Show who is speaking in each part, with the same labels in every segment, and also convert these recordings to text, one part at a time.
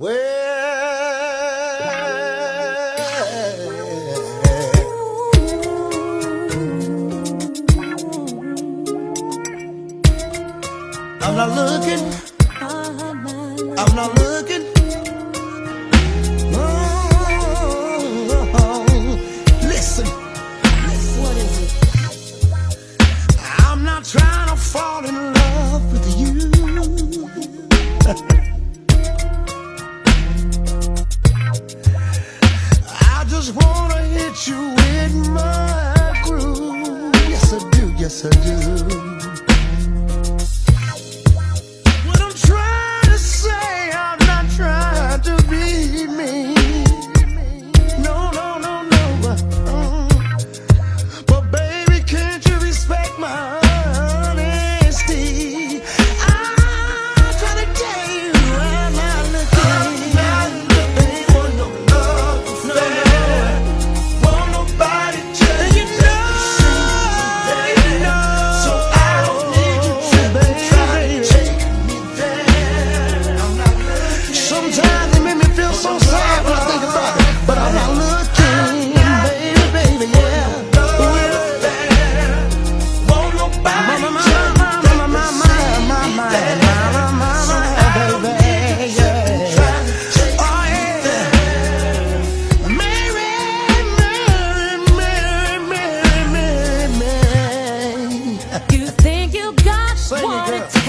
Speaker 1: Well, I'm not looking. I'm not looking. messages you think
Speaker 2: you got what it takes?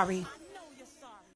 Speaker 2: sorry.